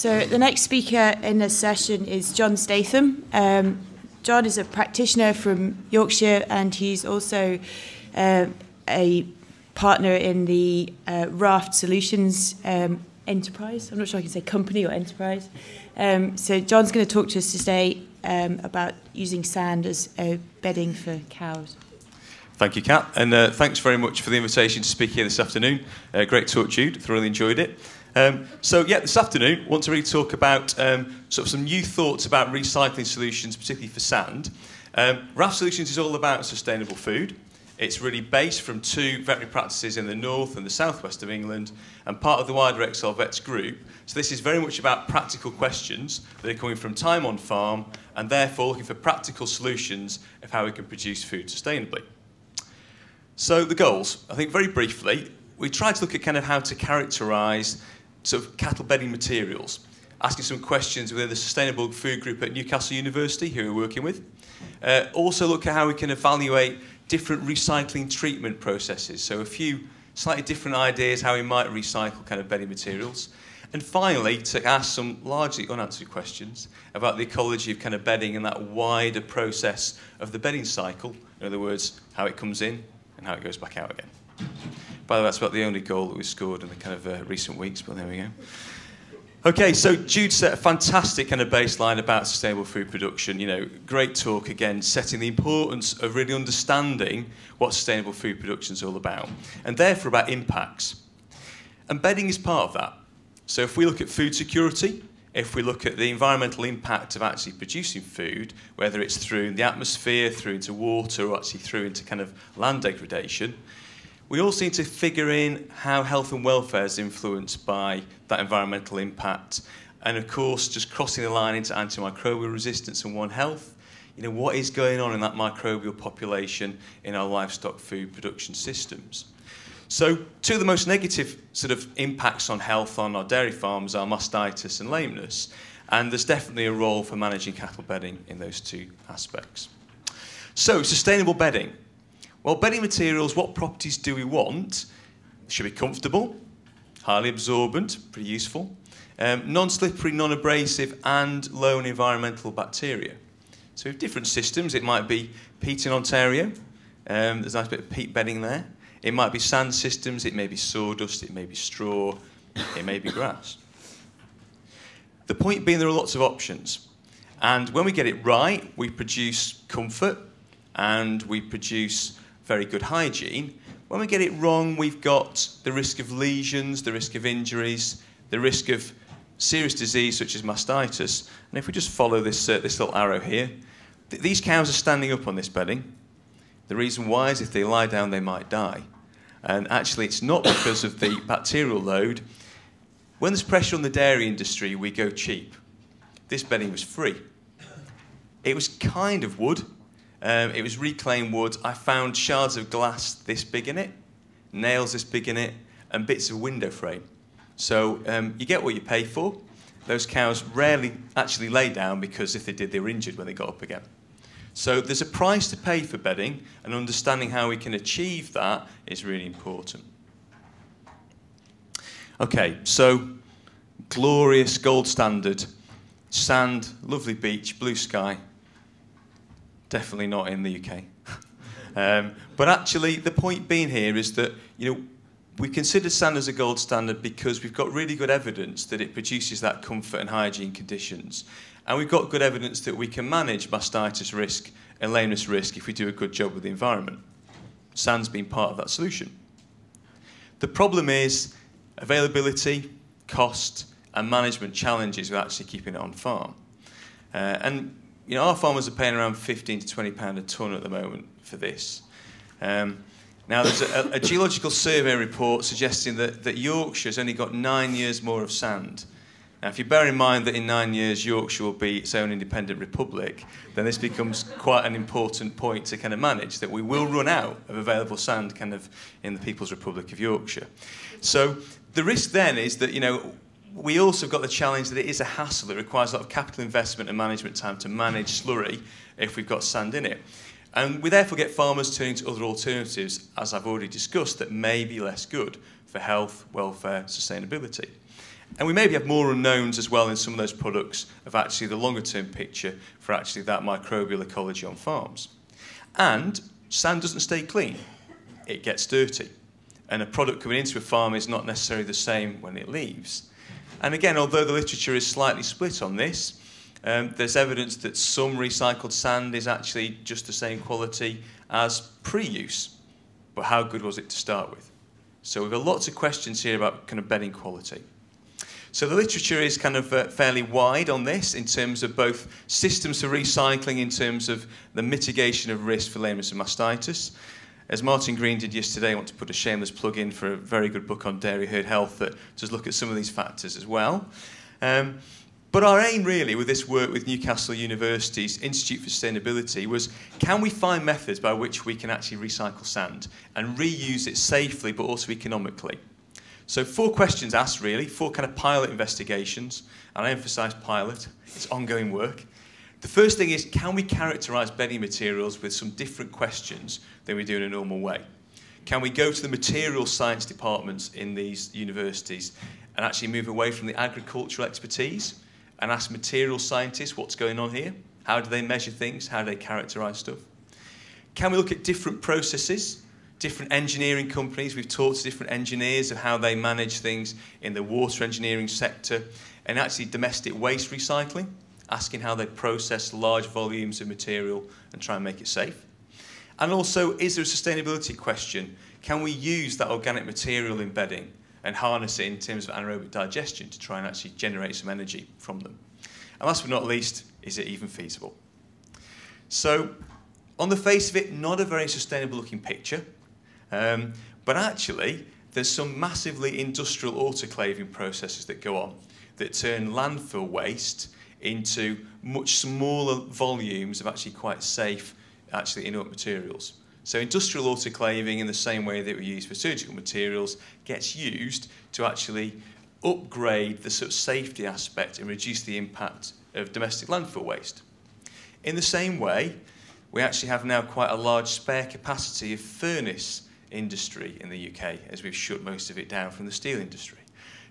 So the next speaker in this session is John Statham. Um, John is a practitioner from Yorkshire and he's also uh, a partner in the uh, Raft Solutions um, enterprise. I'm not sure I can say company or enterprise. Um, so John's going to talk to us today um, about using sand as uh, bedding for cows. Thank you, Kat, and uh, thanks very much for the invitation to speak here this afternoon. Uh, great talk, Jude. Thoroughly enjoyed it. Um, so, yeah, this afternoon, I want to really talk about um, sort of some new thoughts about recycling solutions, particularly for sand. Um, Raft Solutions is all about sustainable food. It's really based from two veterinary practices in the north and the southwest of England and part of the wider XL Vets group. So this is very much about practical questions that are coming from time on farm and therefore looking for practical solutions of how we can produce food sustainably. So the goals, I think very briefly, we tried to look at kind of how to characterise sort of cattle bedding materials, asking some questions within the Sustainable Food Group at Newcastle University, who we're working with. Uh, also look at how we can evaluate different recycling treatment processes. So a few slightly different ideas how we might recycle kind of bedding materials. And finally, to ask some largely unanswered questions about the ecology of kind of bedding and that wider process of the bedding cycle. In other words, how it comes in and how it goes back out again. By the way, that's about the only goal that we scored in the kind of uh, recent weeks, but there we go. Okay, so Jude set a fantastic kind of baseline about sustainable food production. You know, great talk again, setting the importance of really understanding what sustainable food production is all about, and therefore about impacts. Embedding is part of that. So if we look at food security, if we look at the environmental impact of actually producing food, whether it's through the atmosphere, through into water, or actually through into kind of land degradation, we all seem to figure in how health and welfare is influenced by that environmental impact. And of course, just crossing the line into antimicrobial resistance and One Health, you know, what is going on in that microbial population in our livestock food production systems. So two of the most negative sort of impacts on health on our dairy farms are mastitis and lameness. And there's definitely a role for managing cattle bedding in those two aspects. So sustainable bedding. Well, bedding materials, what properties do we want? Should be comfortable, highly absorbent, pretty useful, um, non-slippery, non-abrasive, and low in environmental bacteria. So we have different systems. It might be peat in Ontario. Um, there's a nice bit of peat bedding there. It might be sand systems. It may be sawdust. It may be straw. It may be grass. The point being there are lots of options. And when we get it right, we produce comfort and we produce very good hygiene. When we get it wrong, we've got the risk of lesions, the risk of injuries, the risk of serious disease such as mastitis. And if we just follow this, uh, this little arrow here, th these cows are standing up on this bedding. The reason why is if they lie down, they might die. And actually, it's not because of the bacterial load. When there's pressure on the dairy industry, we go cheap. This bedding was free. It was kind of wood, um, it was reclaimed wood. I found shards of glass this big in it, nails this big in it, and bits of window frame. So um, you get what you pay for. Those cows rarely actually lay down because if they did, they were injured when they got up again. So there's a price to pay for bedding, and understanding how we can achieve that is really important. Okay, so glorious gold standard, sand, lovely beach, blue sky, definitely not in the UK. um, but actually, the point being here is that you know we consider sand as a gold standard because we've got really good evidence that it produces that comfort and hygiene conditions. And we've got good evidence that we can manage mastitis risk and lameness risk if we do a good job with the environment. Sand's been part of that solution. The problem is availability, cost, and management challenges with actually keeping it on farm. Uh, and you know, our farmers are paying around 15 to 20 pound a tonne at the moment for this. Um, now, there's a, a, geological survey report suggesting that, that Yorkshire's only got nine years more of sand. Now, if you bear in mind that in nine years Yorkshire will be its own independent republic, then this becomes quite an important point to kind of manage, that we will run out of available sand kind of in the People's Republic of Yorkshire. So the risk then is that, you know, we also got the challenge that it is a hassle. It requires a lot of capital investment and management time to manage slurry if we've got sand in it. And we therefore get farmers turning to other alternatives, as I've already discussed, that may be less good for health, welfare, sustainability. And we maybe have more unknowns as well in some of those products of actually the longer term picture for actually that microbial ecology on farms. And sand doesn't stay clean, it gets dirty. And a product coming into a farm is not necessarily the same when it leaves. And again, although the literature is slightly split on this, um, there's evidence that some recycled sand is actually just the same quality as pre-use. But how good was it to start with? So we've got lots of questions here about kind of bedding quality. So the literature is kind of uh, fairly wide on this in terms of both systems for recycling, in terms of the mitigation of risk for lameness and mastitis. As Martin Green did yesterday, I want to put a shameless plug in for a very good book on dairy herd health that does look at some of these factors as well. Um, but our aim really with this work with Newcastle University's Institute for Sustainability was can we find methods by which we can actually recycle sand and reuse it safely but also economically? So four questions asked really, four kind of pilot investigations, and I emphasise pilot, it's ongoing work. The first thing is, can we characterise bedding materials with some different questions than we do in a normal way? Can we go to the material science departments in these universities and actually move away from the agricultural expertise and ask material scientists what's going on here? How do they measure things? How do they characterise stuff? Can we look at different processes different engineering companies. We've talked to different engineers of how they manage things in the water engineering sector and actually domestic waste recycling, asking how they process large volumes of material and try and make it safe. And also, is there a sustainability question? Can we use that organic material embedding and harness it in terms of anaerobic digestion to try and actually generate some energy from them? And last but not least, is it even feasible? So, on the face of it, not a very sustainable looking picture. Um, but actually, there's some massively industrial autoclaving processes that go on that turn landfill waste into much smaller volumes of actually quite safe, actually inert materials. So industrial autoclaving, in the same way that we use for surgical materials, gets used to actually upgrade the sort of safety aspect and reduce the impact of domestic landfill waste. In the same way, we actually have now quite a large spare capacity of furnace industry in the UK as we've shut most of it down from the steel industry.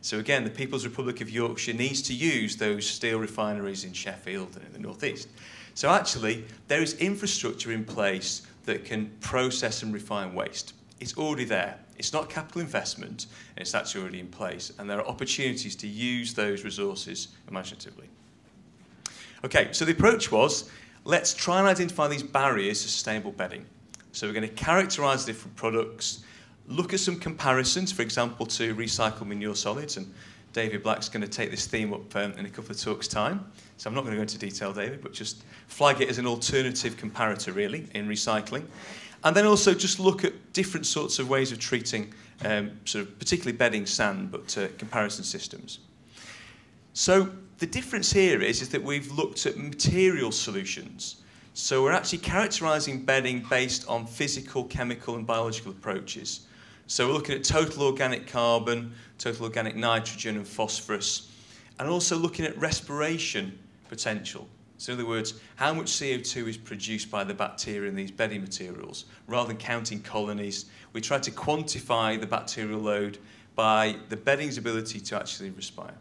So again, the People's Republic of Yorkshire needs to use those steel refineries in Sheffield and in the northeast. So actually, there is infrastructure in place that can process and refine waste. It's already there. It's not capital investment, and it's actually already in place. And there are opportunities to use those resources imaginatively. Okay, so the approach was, let's try and identify these barriers to sustainable bedding. So we're going to characterize different products, look at some comparisons, for example, to recycled manure solids. And David Black's going to take this theme up um, in a couple of talks' time. So I'm not going to go into detail, David, but just flag it as an alternative comparator, really, in recycling. And then also just look at different sorts of ways of treating, um, sort of particularly bedding sand, but uh, comparison systems. So the difference here is, is that we've looked at material solutions. So we're actually characterizing bedding based on physical, chemical, and biological approaches. So we're looking at total organic carbon, total organic nitrogen, and phosphorus, and also looking at respiration potential. So, in other words, how much CO2 is produced by the bacteria in these bedding materials? Rather than counting colonies, we try to quantify the bacterial load by the bedding's ability to actually respire.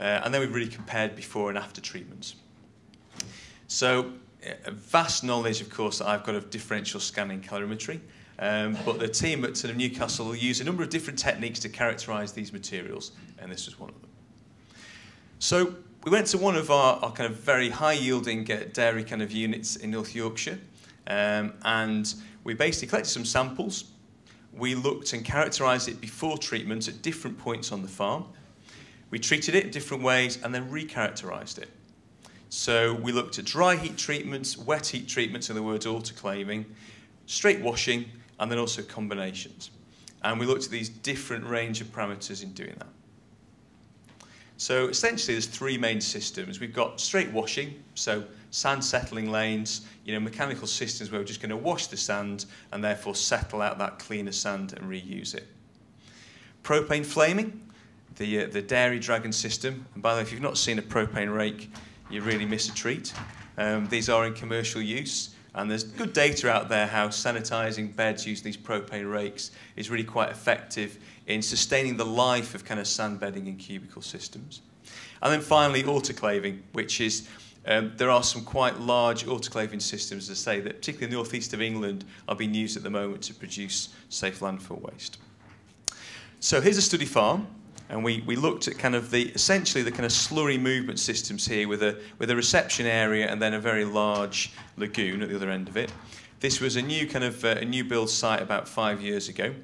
Uh, and then we've really compared before and after treatments. So a vast knowledge, of course, that I've got of differential scanning calorimetry. Um, but the team at Newcastle use a number of different techniques to characterise these materials, and this was one of them. So we went to one of our, our kind of very high-yielding uh, dairy kind of units in North Yorkshire, um, and we basically collected some samples. We looked and characterised it before treatment at different points on the farm. We treated it in different ways and then recharacterised it. So we looked at dry heat treatments, wet heat treatments, in other words, autoclaving, straight washing, and then also combinations. And we looked at these different range of parameters in doing that. So essentially there's three main systems. We've got straight washing, so sand settling lanes, you know, mechanical systems where we're just going to wash the sand and therefore settle out that cleaner sand and reuse it. Propane flaming, the, uh, the dairy dragon system. And by the way, if you've not seen a propane rake, you really miss a treat. Um, these are in commercial use, And there's good data out there how sanitising beds using these propane rakes is really quite effective in sustaining the life of kind of sand bedding in cubicle systems. And then finally, autoclaving, which is um, there are some quite large autoclaving systems, as I say, that particularly in the northeast of England are being used at the moment to produce safe landfill waste. So here's a study farm, and we, we looked at kind of the essentially the kind of slurry movement systems here with a with a reception area and then a very large lagoon at the other end of it. This was a new kind of uh, a new build site about five years ago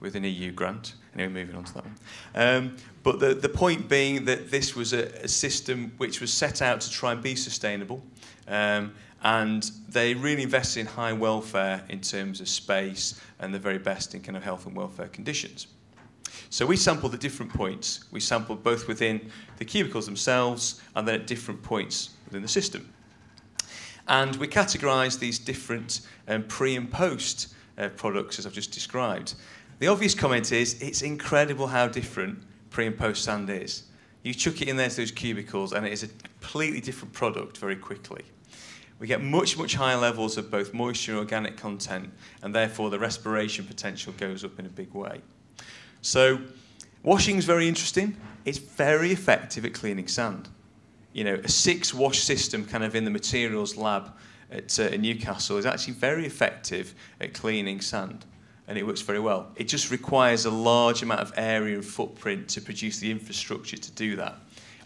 with an EU grant. Anyway, moving on to that one. Um, but the, the point being that this was a, a system which was set out to try and be sustainable. Um, and they really invested in high welfare in terms of space and the very best in kind of health and welfare conditions. So we sampled at different points. We sampled both within the cubicles themselves and then at different points within the system. And we categorised these different um, pre and post uh, products as I've just described. The obvious comment is it's incredible how different pre and post sand is. You chuck it in there to those cubicles and it is a completely different product very quickly. We get much, much higher levels of both moisture and organic content, and therefore the respiration potential goes up in a big way. So, washing is very interesting. It's very effective at cleaning sand. You know, a six wash system kind of in the materials lab at uh, Newcastle is actually very effective at cleaning sand and it works very well. It just requires a large amount of area and footprint to produce the infrastructure to do that.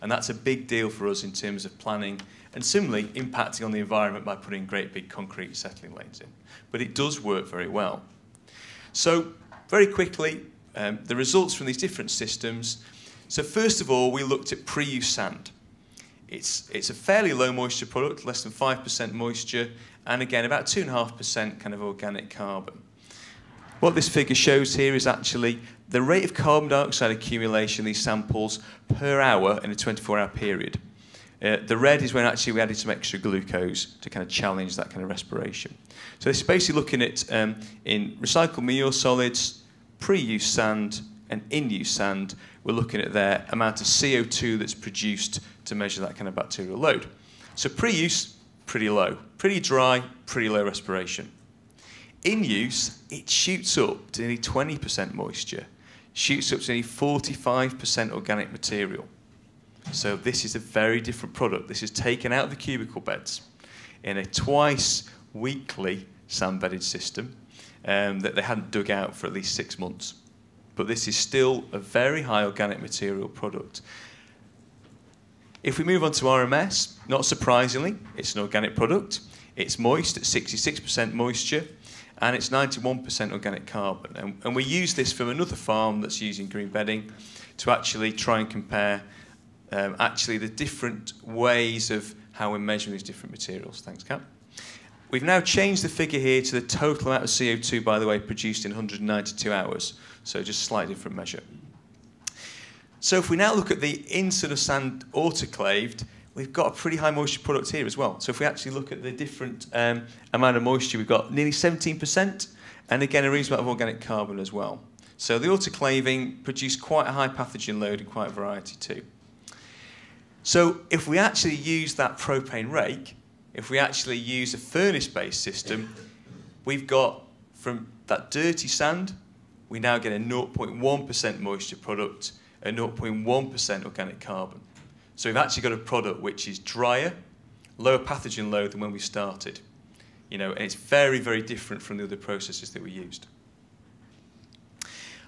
And that's a big deal for us in terms of planning and similarly impacting on the environment by putting great big concrete settling lanes in. But it does work very well. So very quickly, um, the results from these different systems. So first of all, we looked at pre-use sand. It's, it's a fairly low moisture product, less than 5% moisture, and again, about 2.5% kind of organic carbon. What this figure shows here is actually the rate of carbon dioxide accumulation in these samples per hour in a 24-hour period. Uh, the red is when actually we added some extra glucose to kind of challenge that kind of respiration. So this is basically looking at um, in recycled manure solids, pre-use sand and in-use sand, we're looking at their amount of CO2 that's produced to measure that kind of bacterial load. So pre-use, pretty low. Pretty dry, pretty low respiration. In use, it shoots up to nearly 20% moisture, shoots up to nearly 45% organic material. So this is a very different product. This is taken out of the cubicle beds in a twice weekly sand-bedded system um, that they hadn't dug out for at least six months. But this is still a very high organic material product. If we move on to RMS, not surprisingly, it's an organic product. It's moist at 66% moisture and it's 91% organic carbon. And, and we use this from another farm that's using green bedding to actually try and compare um, actually the different ways of how we're measuring these different materials. Thanks, Cap. We've now changed the figure here to the total amount of CO2, by the way, produced in 192 hours. So just a slightly different measure. So if we now look at the inside of sand autoclaved, we've got a pretty high moisture product here as well. So if we actually look at the different um, amount of moisture, we've got nearly 17%, and again, a reasonable amount of organic carbon as well. So the autoclaving produced quite a high pathogen load and quite a variety too. So if we actually use that propane rake, if we actually use a furnace-based system, we've got from that dirty sand, we now get a 0.1% moisture product, a 0.1% organic carbon. So we've actually got a product which is drier, lower pathogen load than when we started. You know, and it's very, very different from the other processes that we used.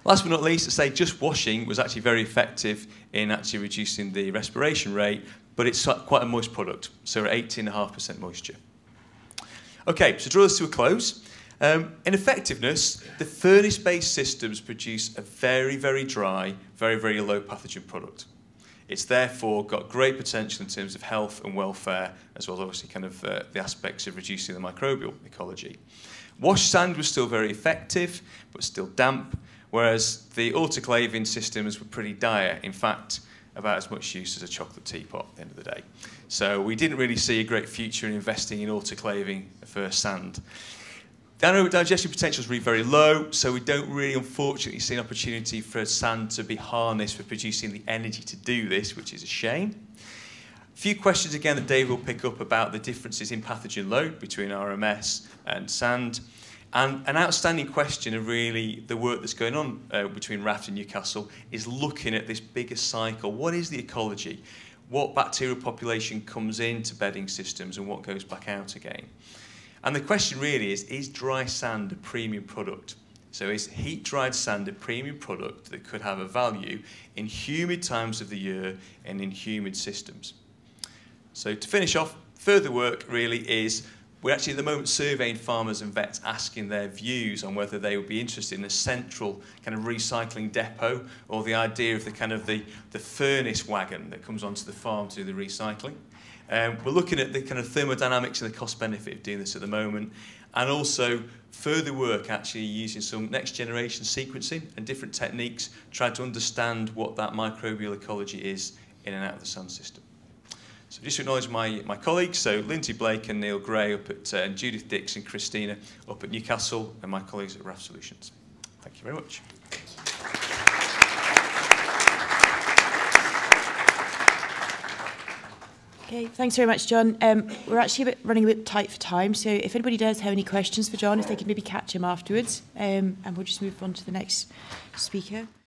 Last but not least, to say just washing was actually very effective in actually reducing the respiration rate, but it's quite a moist product, so we're 18.5% moisture. Okay, so draw this to a close. Um, in effectiveness, the furnace-based systems produce a very, very dry, very, very low pathogen product. It's therefore got great potential in terms of health and welfare, as well as obviously kind of uh, the aspects of reducing the microbial ecology. Wash sand was still very effective, but still damp, whereas the autoclaving systems were pretty dire. In fact, about as much use as a chocolate teapot at the end of the day. So we didn't really see a great future in investing in autoclaving for sand. The anaerobic digestion potential is really very low, so we don't really, unfortunately, see an opportunity for sand to be harnessed for producing the energy to do this, which is a shame. A few questions again that Dave will pick up about the differences in pathogen load between RMS and sand. And an outstanding question of really the work that's going on uh, between Raft and Newcastle is looking at this bigger cycle. What is the ecology? What bacterial population comes into bedding systems and what goes back out again? And the question really is, is dry sand a premium product? So is heat-dried sand a premium product that could have a value in humid times of the year and in humid systems? So to finish off, further work really is we're actually at the moment surveying farmers and vets asking their views on whether they would be interested in a central kind of recycling depot or the idea of the kind of the, the furnace wagon that comes onto the farm to do the recycling. Um, we're looking at the kind of thermodynamics and the cost benefit of doing this at the moment and also further work actually using some next generation sequencing and different techniques trying to understand what that microbial ecology is in and out of the sun system. So just to acknowledge my, my colleagues, so Lindsay Blake and Neil Gray up at, uh, and Judith Dix and Christina up at Newcastle, and my colleagues at RAFT Solutions. Thank you very much. Okay, thanks very much, John. Um, we're actually a bit, running a bit tight for time, so if anybody does have any questions for John, if they can maybe catch him afterwards, um, and we'll just move on to the next speaker.